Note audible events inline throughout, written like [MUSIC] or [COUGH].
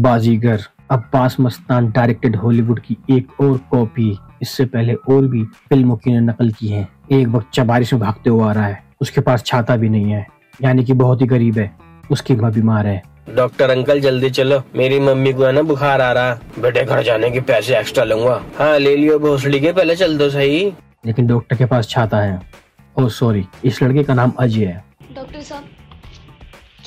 बाजीगर। Abbas Mustan directed Hollywood की एक और कॉपी इससे पहले और भी फ़िल्मों की नकल की है। एक बच्चा बारिश में भागते हुआ आ रहा है उसके पास छाता भी नहीं है यानी कि बहुत ही गरीब है उसकी माँ बीमार है। डॉक्टर अंकल जल्दी चलो। मेरी मम्मी को है ना बुखार आ रहा। है बेटे घर जाने के पैसे एक्स्ट्रा लूँगा। हाँ ले लियो भोसड़ी के पहले चल दो सही। लेकिन डॉक्टर के पास छाता है। ओ सॉरी इस लड़के का नाम अजय है। डॉक्टर साहब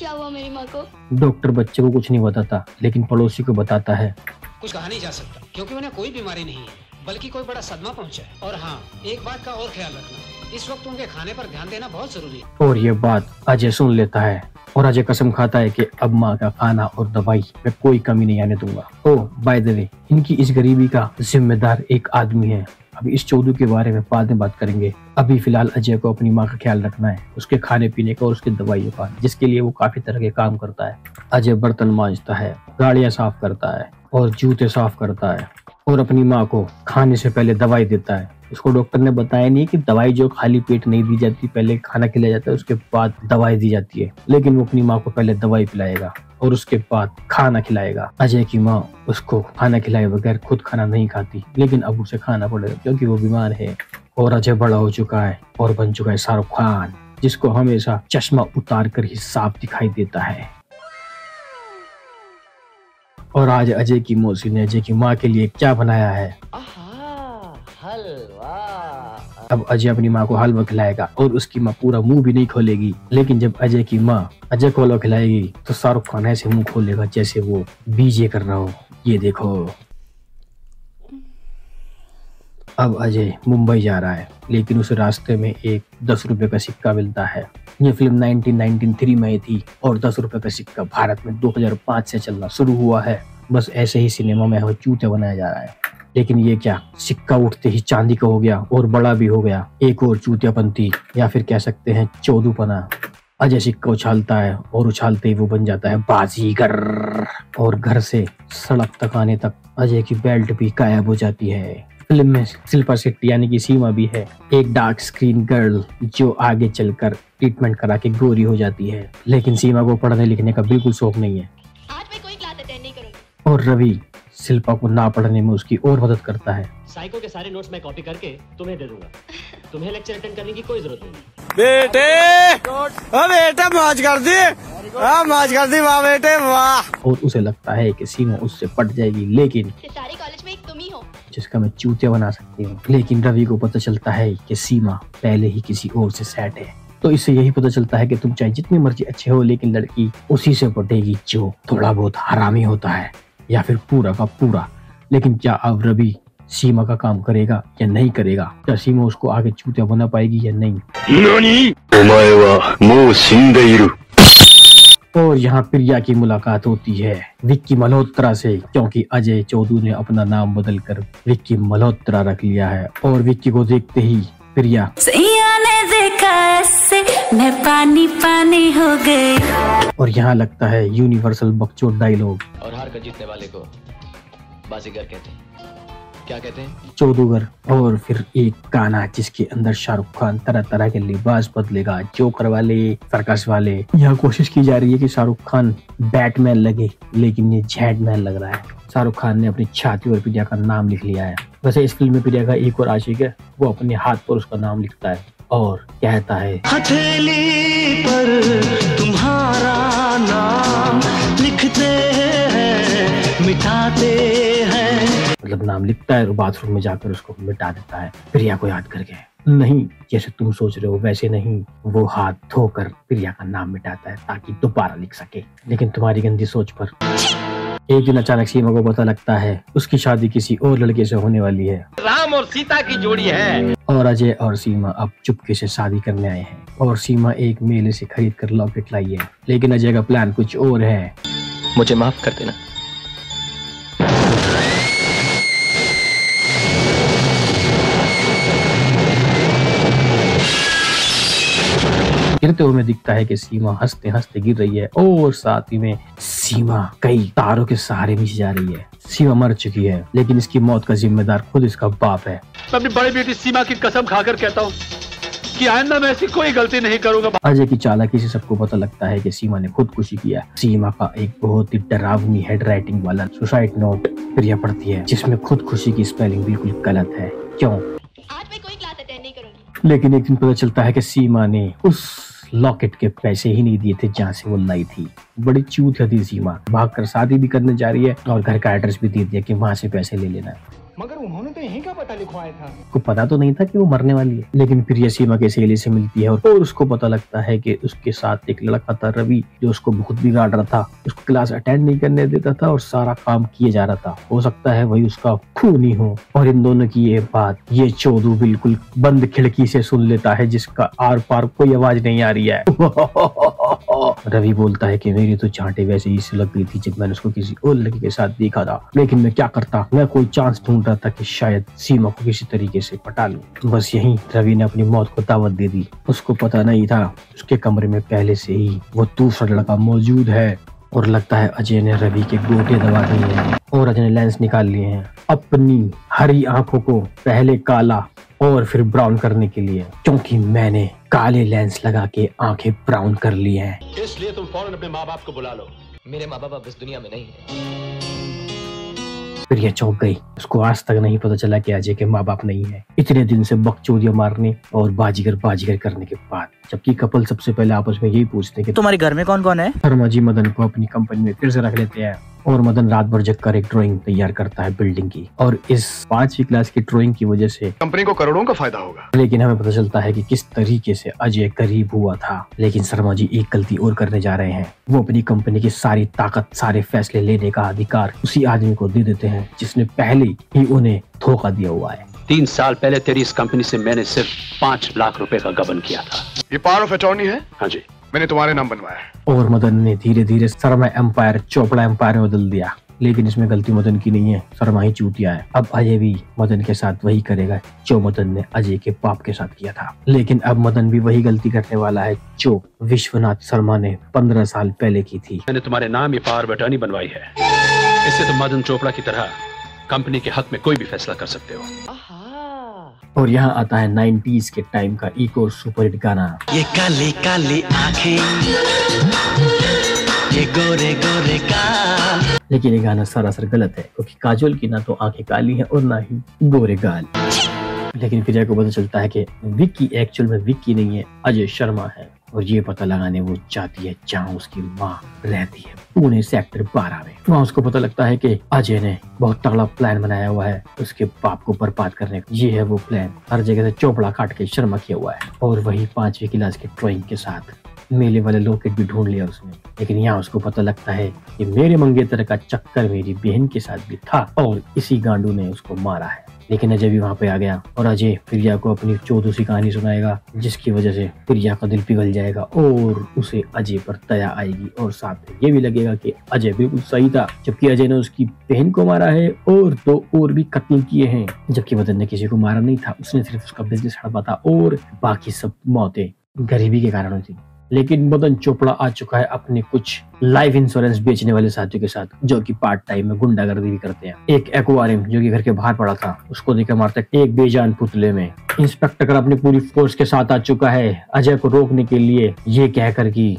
क्या हुआ मेरी माँ को? डॉक्टर बच्चे को कुछ नहीं बताता लेकिन पड़ोसी को बताता है। कुछ कहा नहीं जा सकता क्योंकि उन्हें कोई बीमारी नहीं है बल्कि कोई बड़ा सदमा पहुँचा है। और हाँ एक बात का और ख्याल रखना इस वक्त उनके खाने पर ध्यान देना बहुत ज़रूरी है। और ये बात अजय सुन लेता है और अजय कसम खाता है कि अब माँ का खाना और दवाई में कोई कमी नहीं आने दूँगा। ओ बाय द वे इनकी इस गरीबी का जिम्मेदार एक आदमी है। अभी इस चौधरी के बारे में बाद में बात करेंगे। अभी फ़िलहाल अजय को अपनी माँ का ख्याल रखना है, उसके खाने पीने का और उसकी दवाइयों का, जिसके लिए वो काफ़ी तरह के काम करता है। अजय बर्तन मांझता है, गाड़ियाँ साफ़ करता है और जूते साफ़ करता है। और अपनी माँ को खाने से पहले दवाई देता है। उसको डॉक्टर ने बताया नहीं कि दवाई जो खाली पेट नहीं दी जाती, पहले खाना खिलाया जाता है, उसके बाद दवाई दी जाती है। लेकिन वो अपनी माँ को पहले दवाई पिलाएगा और उसके बाद खाना खिलाएगा। अजय की माँ उसको खाना खिलाए बगैर खुद खाना नहीं खाती, लेकिन अब उसे खाना पड़ेगा क्योंकि वो बीमार है। और अजय बड़ा हो चुका है और बन चुका है शाहरुख खान, जिसको हमेशा चश्मा उतार कर ही साफ़ दिखाई देता है। और आज अजय की मौसी ने अजय की माँ के लिए क्या बनाया है? अब अजय अपनी माँ को हलवा खिलाएगा और उसकी माँ पूरा मुँह भी नहीं खोलेगी। लेकिन जब अजय की माँ अजय को हलवा खिलाएगी तो शाहरुख खान ऐसे मुँह खोलेगा जैसे वो बीजे कर रहा हो। ये देखो। अब अजय मुंबई जा रहा है लेकिन उस रास्ते में एक दस रुपए का सिक्का मिलता है। ये फ़िल्म 1993 में थी और दस रुपए का सिक्का। भारत में 2005 से चलना शुरू हुआ है। बस ऐसे ही सिनेमा में हमें चूते बनाया जा रहा है। लेकिन ये क्या? सिक्का उठते ही चांदी का हो गया और बड़ा भी हो गया। एक और चूतियापंथी, या फिर कह सकते हैं चौदूपना। अजय सिक्का उछालता है और उछालते ही वो बन जाता है बाजीगर। और घर से सड़क तक आने तक अजय की बेल्ट भी गायब हो जाती है। फ़िल्म में शिल्पा शेट्टी यानी कि सीमा भी है एक डार्क स्क्रीन गर्ल जो आगे चलकर ट्रीटमेंट करा के गोरी हो जाती है। लेकिन सीमा को पढ़ने लिखने का बिल्कुल शौक नहीं है। आज मैं कोई क्लास अटेंड नहीं करूँगी। और रवि शिल्पा को ना पढ़ने में उसकी और मदद करता है। साइको के सारे नोट्स मैं कॉपी करके तुम्हें दे दूँगा। तुम्हें लेक्चर अटेंड करने की कोई ज़रूरत नहीं बेटे ओ बेटा मौज कर दी। हाँ मौज कर दी वाह बेटे वाह। और उसे लगता है कि सीमा उससे पट जाएगी लेकिन सितारे जिसका मैं चूतिया बना सकती हूँ। लेकिन रवि को पता चलता है कि सीमा पहले ही किसी और से सेट है। तो इससे यही पता चलता है कि तुम चाहे जितनी मर्ज़ी अच्छे हो लेकिन लड़की उसी से पटेगी जो थोड़ा बहुत हरामी होता है या फिर पूरा का पूरा। लेकिन क्या अब रवि सीमा का काम करेगा या नहीं करेगा? क्या सीमा उसको आगे चूतिया बना पाएगी या नहीं? और यहाँ प्रिया की मुलाकात होती है विक्की मल्होत्रा से क्योंकि अजय चौधरी ने अपना नाम बदल कर विक्की मल्होत्रा रख लिया है। और विक्की को देखते ही प्रिया ने देखा ऐसे मैं पानी पानी हो गई। और यहाँ लगता है यूनिवर्सल बकचोद डायलॉग और हार कर जीतने वाले को बाजीगर कहते हैं। क्या कहते हैं? चौधुगर और फिर एक गाना जिसके अंदर शाहरुख खान तरह तरह के लिबास बदलेगा जोकर वाले सर्कस वाले। यह कोशिश की जा रही है कि शाहरुख खान बैटमैन लगे लेकिन ये जैडमैन लग रहा है। शाहरुख खान ने अपनी छाती और प्रिया का नाम लिख लिया है। वैसे इस फ़िल्म में प्रिया का एक और आशिक है वो अपने हाथ पर उसका नाम लिखता है और कहता है हथेली पर तुम्हारा नाम मतलब नाम लिखता है और बाथरूम में जाकर उसको मिटा देता है। प्रिया को याद करके नहीं जैसे तुम सोच रहे हो वैसे नहीं। वो हाथ धोकर प्रिया का नाम मिटाता है ताकि दोबारा लिख सके। लेकिन तुम्हारी गंदी सोच पर एक दिन अचानक सीमा को पता लगता है उसकी शादी किसी और लड़के से होने वाली है। राम और सीता की जोड़ी है। और अजय और सीमा अब चुपके से शादी करने आए हैं। और सीमा एक मेले से खरीद कर लॉकेट लाई है। लेकिन अजय का प्लान कुछ और है। मुझे माफ़ कर देना। गिरते हुए दिखता है कि सीमा हँसते हँसते गिर रही है और साथ ही में सीमा कई तारों के सहारे नीचे जा रही है। सीमा मर चुकी है लेकिन इसकी मौत का जिम्मेदार खुद इसका बाप है। मैं अपनी बड़ी बेटी सीमा की कसम खाकर कहता हूँ कि आइंदा मैं ऐसी कोई गलती नहीं करूँगा। अजय की चालाकी से सबको पता लगता है कि सीमा ने खुदकुशी किया सीमा का एक बहुत ही डरावनी हैंड राइटिंग वाला सुसाइड नोट प्रिया पड़ती है जिसमें खुदकुशी की स्पेलिंग बिल्कुल गलत है। क्यों? आज मैं कोई क्लास अटेंड नहीं करूँगी। लेकिन एक दिन पता चलता है कि सीमा ने उस लॉकेट के पैसे ही नहीं दिए थे जहाँ से वो लाई थी। बड़ी चूत थी सीमा भाग कर शादी भी करने जा रही है और घर का एड्रेस भी दे दिया कि वहाँ से पैसे ले लेना पता लिखवाया था। को पता तो नहीं था कि वो मरने वाली है। लेकिन फिर ये सीमा के सहेली से मिलती है और उसको पता लगता है कि उसके साथ एक लड़का था रवि, जो उसको बहुत बिगाड़ रहा था। उसको क्लास अटेंड नहीं करने देता था और सारा काम किए जा रहा था। हो सकता है वही उसका खून खूनी हो। और इन दोनों की ये बात, ये चौधू बिल्कुल बंद खिड़की से सुन लेता है, जिसका आर पार कोई आवाज़ नहीं आ रही है। [LAUGHS] रवि बोलता है कि मेरी तो चांटे वैसे ही से लग गई थी जब मैंने उसको किसी और लड़की के साथ देखा था। लेकिन मैं क्या करता? मैं कोई चांस ढूंढ रहा था कि शायद सीमा को किसी तरीके से पटा लूँ। बस यही रवि ने अपनी मौत को दावत दे दी। उसको पता नहीं था, उसके कमरे में पहले से ही वो दूसरा लड़का मौजूद है। और लगता है अजय ने रवि के गोटे दबा दिए हैं और अजय ने लेंस निकाल लिए हैं अपनी हरी आँखों को पहले काला और फिर ब्राउन करने के लिए। क्योंकि मैंने काले लेंस लगा के आँखें ब्राउन कर ली हैं। इसलिए तुम फ़ौरन अपने माँ बाप को बुला लो। मेरे माँ बाप अब इस दुनिया में नहीं है। फिर यह चौंक गई। उसको आज तक नहीं पता चला कि अजय के माँ बाप नहीं है। इतने दिन से बकचोदियाँ मारने और बाजीगर बाजीगर करने के बाद जबकि कपल सबसे पहले आपस में यही पूछते हैं कि तुम्हारे घर में कौन कौन है? शर्मा जी मदन को अपनी कंपनी में फिर से रख लेते हैं। और मदन रात भर जग कर एक ड्राइंग तैयार करता है बिल्डिंग की। और इस पांचवी क्लास की ड्राइंग की वजह से कंपनी को करोड़ों का फ़ायदा होगा। लेकिन हमें पता चलता है कि किस तरीके से अजय गरीब हुआ था। लेकिन शर्मा जी एक गलती और करने जा रहे हैं। वो अपनी कंपनी की सारी ताकत सारे फैसले लेने का अधिकार उसी आदमी को दे देते हैं जिसने पहले ही उन्हें धोखा दिया हुआ है। तीन साल पहले तेरी इस कंपनी से मैंने सिर्फ़ पाँच लाख रुपए का गबन किया था। ये पावर ऑफ़ अटॉर्नी है? हाँ जी। मैंने तुम्हारे नाम बनवाया। और मदन ने धीरे धीरे शर्मा एम्पायर चोपड़ा एम्पायर में बदल दिया। लेकिन इसमें गलती मदन की नहीं है। शर्मा ही चूतिया है। अब अजय भी मदन के साथ वही करेगा जो मदन ने अजय के पाप के साथ किया था। लेकिन अब मदन भी वही गलती करने वाला है जो विश्वनाथ शर्मा ने पंद्रह साल पहले की थी। मैंने तुम्हारे नाम ये पावर अटॉर्नी बनवाई है। इससे तुम मदन चोपड़ा की तरह कंपनी के हक में कोई भी फैसला कर सकते हो। और यहाँ आता है 90s के टाइम का एक और सुपर हिट गाना। ये काली काली आँखें ये गोरे गोरे गाल लेकिन ये गाना सरासर गलत है क्योंकि काजोल की ना तो आँखें काली हैं और ना ही गोरे गाल। लेकिन फिर को पता चलता है कि विक्की एक्चुअल में विक्की नहीं है अजय शर्मा है। और ये पता लगाने वो चाहती है जहाँ उसकी माँ रहती है, पुणे सेक्टर बारह में। वहाँ उसको पता लगता है कि अजय ने बहुत तगड़ा प्लान बनाया हुआ है, उसके बाप को बर्बाद करने का। ये है वो प्लान, हर जगह से चोपड़ा काट के शर्मा किया हुआ है। और वही पांचवी क्लास के ड्रॉइंग के साथ मेले वाले लॉकेट भी ढूंढ लिया उसने। लेकिन यहाँ उसको पता लगता है कि मेरे मंगेतर का चक्कर मेरी बहन के साथ भी था और इसी गांडू ने उसको मारा है। लेकिन अजय भी वहाँ पे आ गया और अजय प्रिया को अपनी चौदहसी कहानी सुनाएगा जिसकी वजह से प्रिया का दिल पिघल जाएगा और उसे अजय पर दया आएगी और साथ में ये भी लगेगा कि अजय बिल्कुल सही था जबकि अजय ने उसकी बहन को मारा है और दो और भी कत्ल किए हैं जबकि वदन ने किसी को मारा नहीं था उसने सिर्फ़ उसका बिज़नेस हड़पा था और बाकी सब मौतें गरीबी के कारण हुई थी। लेकिन मदन चोपड़ा आ चुका है अपने कुछ लाइफ इंश्योरेंस बेचने वाले साथियों के साथ जो कि पार्ट टाइम में गुंडागर्दी भी करते हैं। एक एक्वारियम जो कि घर के बाहर पड़ा था उसको देकर मारता है एक बेजान पुतले में इंस्पेक्टर कर अपनी पूरी फोर्स के साथ आ चुका है अजय को रोकने के लिए ये कहकर की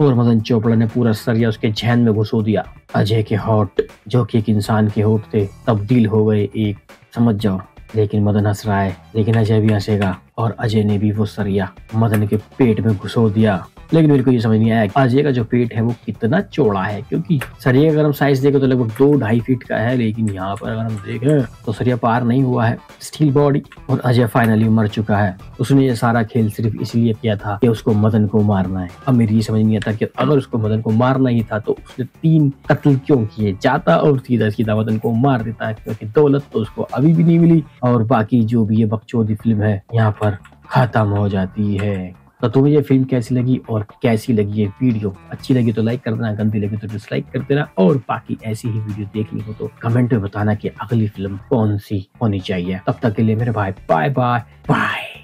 और मदन चोपड़ा ने पूरा सरिया उसके जहन में घुसो दिया। अजय के होठ जो कि एक इंसान के होठ थे तब्दील हो गए एक समझ जाओ। लेकिन मदन हंस रहा है लेकिन अजय भी हंसेगा। और अजय ने भी वो सरिया मदन के पेट में घुसो दिया। लेकिन मेरे को ये समझ नहीं आया अजय का जो पेट है वो कितना चौड़ा है, क्योंकि सरिया अगर हम साइज़ देखें तो लगभग दो ढाई फीट का है, लेकिन यहाँ पर अगर हम देखें तो सरिया पार नहीं हुआ है। स्टील बॉडी और अजय फाइनली मर चुका है। उसने ये सारा खेल सिर्फ़ इसलिए किया था कि उसको मदन को मारना है। अब मेरी ये समझ नहीं आता कि अगर उसको मदन को मारना ही था तो उसने तीन कत्ल क्यों किए? जाता और सीधा सीधा मदन को मार देता है, क्योंकि दौलत तो उसको अभी भी नहीं मिली। और बाकी जो भी ये बकचोदी फ़िल्म है, यहाँ पर खत्म हो जाती है। तो तुम्हें ये फ़िल्म कैसी लगी और कैसी लगी ये वीडियो अच्छी लगी तो लाइक कर देना गंदी लगी तो डिसलाइक कर देना और बाकी ऐसी ही वीडियो देखनी हो तो कमेंट में बताना कि अगली फ़िल्म कौन सी होनी चाहिए। तब तक के लिए मेरे भाई बाय बाय बाय